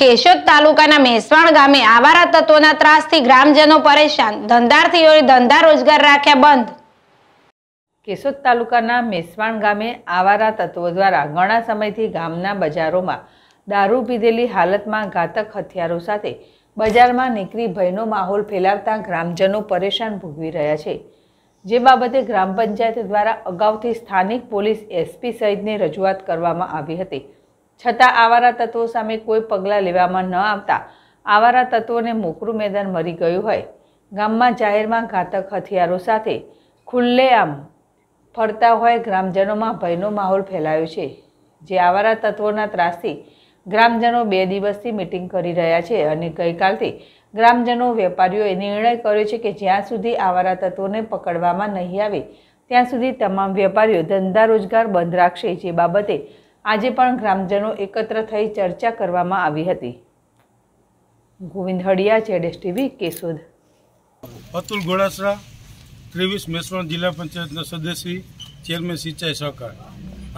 કેશોદ તાલુકાના મેસવાણ ગામે આવારા તત્વોના ત્રાસથી ગ્રામજનો પરેશાન. ધંધાર્થીઓએ ધંધા રોજગાર રાખ્યા બંધ. કેશોદ તાલુકાના મેસવાણ ગામે આવારા તત્વો દ્વારા ઘણા સમયથી ગામના બજારોમાં દારૂ પીધેલી હાલતમાં ઘાતક હથિયારો સાથે બજારમાં નીકળી ભયનો માહોલ ફેલાવતા ગ્રામજનો પરેશાન ભોગવી રહ્યા છે. જે બાબતે ગ્રામ પંચાયત દ્વારા અગાઉથી સ્થાનિક પોલીસ એસપી સહિતની રજૂઆત કરવામાં આવી હતી. છતાં આવારા તત્વો સામે કોઈ પગલાં લેવામાં ન આવતા. આવારા તત્વોને મોકરું મેદાન મરી ગયું હોય. ગામમાં જાહેરમાં ઘાતક હથિયારો સાથે ખુલ્લેઆમ ફરતા હોય ગ્રામજનોમાં ભયનો માહોલ ફેલાયો છે. જે આવારા તત્વોના ત્રાસથી ગ્રામજનો બે દિવસથી મિટિંગ કરી રહ્યા છે અને ગઈકાલથી ગ્રામજનો વેપારીઓએ નિર્ણય કર્યો છે કે જ્યાં સુધી આવારા તત્વોને પકડવામાં નહીં આવે, ત્યાં સુધી તમામ વેપારીઓ ધંધા રોજગાર બંધ રાખશે. જે બાબતે આજે પણ ગ્રામજનો એકત્ર થઈ ચર્ચા કરવામાં આવી હતી. ગોવિંદ હડિયા જેડેસ ટીવી, કેશોદ. અતુલ ઘોડાસરા ત્રેવીસ મેસવણ જિલ્લા પંચાયતના સદસ્ય, ચેરમેન સિંચાઈ સહકાર.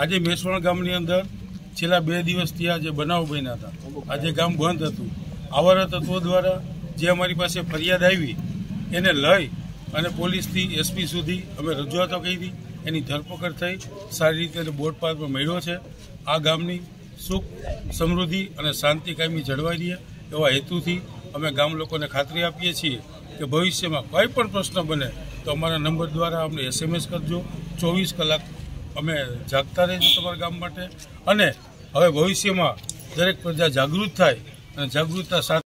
આજે મેસવણ ગામની અંદર છેલ્લા બે દિવસથી આજે બનાવ બન્યા હતા. આજે ગામ બંધ હતું. આવારા તત્વો દ્વારા જે અમારી પાસે ફરિયાદ આવી, એને લઈ અને પોલીસથી એસપી સુધી અમે રજૂઆતો કરી એની ધરપકડ થઈ સારી રીતે બોર્ડ પાર પણ મળ્યો છે. આ ગામની સુખ સમૃદ્ધિ અને શાંતિ કાયમી જળવાઈ રહે એવા હેતુથી અમે ગામ લોકોને ખાતરી આપીએ છીએ કે ભવિષ્યમાં કોઈ પણ પ્રશ્ન બને તો અમારા નંબર દ્વારા અમને એસએમએસ કરજો ચોવીસ કલાક અમે જાગતા રહીશું તમારા ગામ માટે અને હવે ભવિષ્યમાં દરેક પ્રજા જાગૃત થાય અને જાગૃતતા સાથે